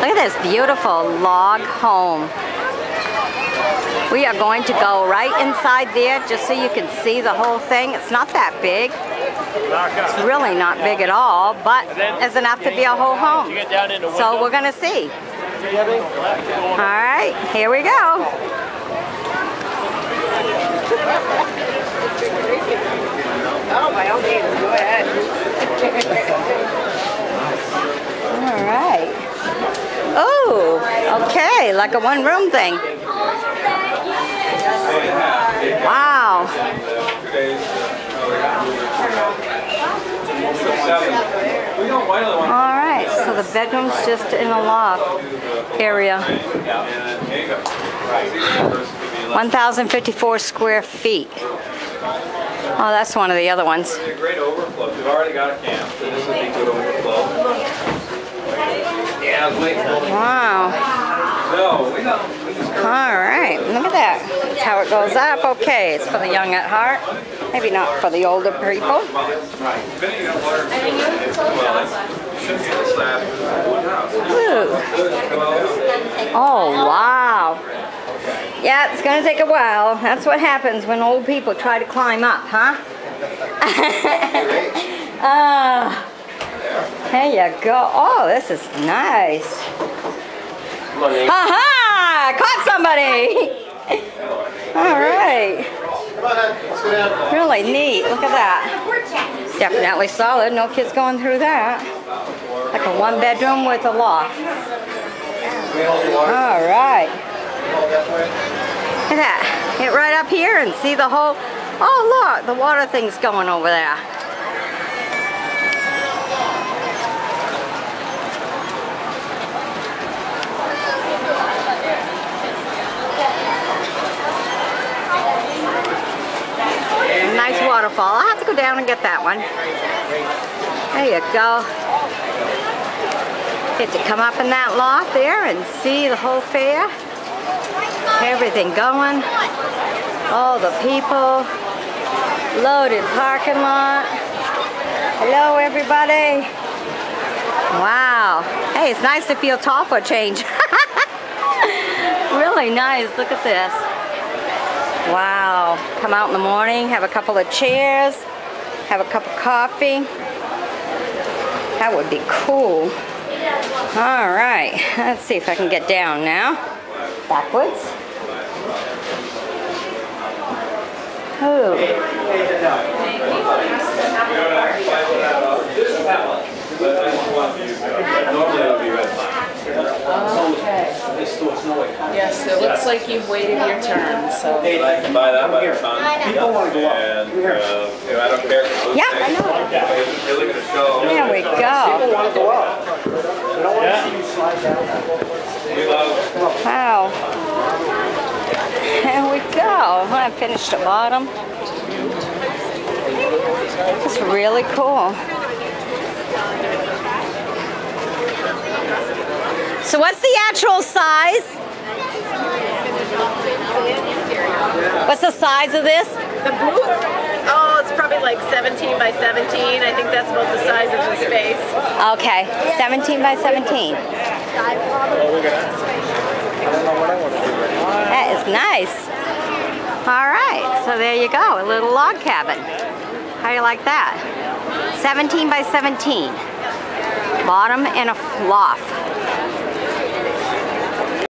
Look at this beautiful log home. We are going to go right inside there just so you can see the whole thing. It's not that big. It's really not big at all, but it's enough to be a whole home. So we're gonna see. All right, here we go. Oh, by all means, go ahead. All right. Oh, okay, like a one room thing. Wow. All right, so the bedroom's just in a loft area. 1,054 square feet. Oh, that's one of the other ones. Great overflow. We've already got a camp, so this would be good overflow. Wow. All right, look at that. That's how it goes up. Okay, it's for the young at heart. Maybe not for the older people. Ooh. Oh, wow. Yeah, it's going to take a while. That's what happens when old people try to climb up, huh? Ah, there you go. Oh, this is nice. Ha-ha! Caught somebody! All right. Really neat. Look at that. Definitely solid. No kids going through that. Like a one bedroom with a loft. All right. Look at that. Get right up here and see the whole. Oh, look, the water thing's going over there. I'll have to go down and get that one. There you go. Get to come up in that loft there and see the whole fair. Everything going. All the people. Loaded parking lot. Hello everybody. Wow. Hey, it's nice to feel tall for a change. really nice. Look at this. Wow. Come out in the morning, have a couple of chairs, have a cup of coffee. That would be cool. All right. Let's see if I can get down now. Backwards. Oh. Normally it would be red line. Yes, it looks like you've waited your turn, so. I can buy that by the ton. People want to go up. And, uh, I don't care. Yeah, I know. It's really gonna show. There we go. People want to go up. They don't want to see you slide down. We love, Wow. There we go. I finished the bottom. It's really cool. So what's the actual size? What's the size of this? The booth? Oh, it's probably like 17 by 17. I think that's about the size of the space. Okay, 17 by 17. That is nice. All right, so there you go, a little log cabin. How do you like that? 17 by 17. Bottom and a loft.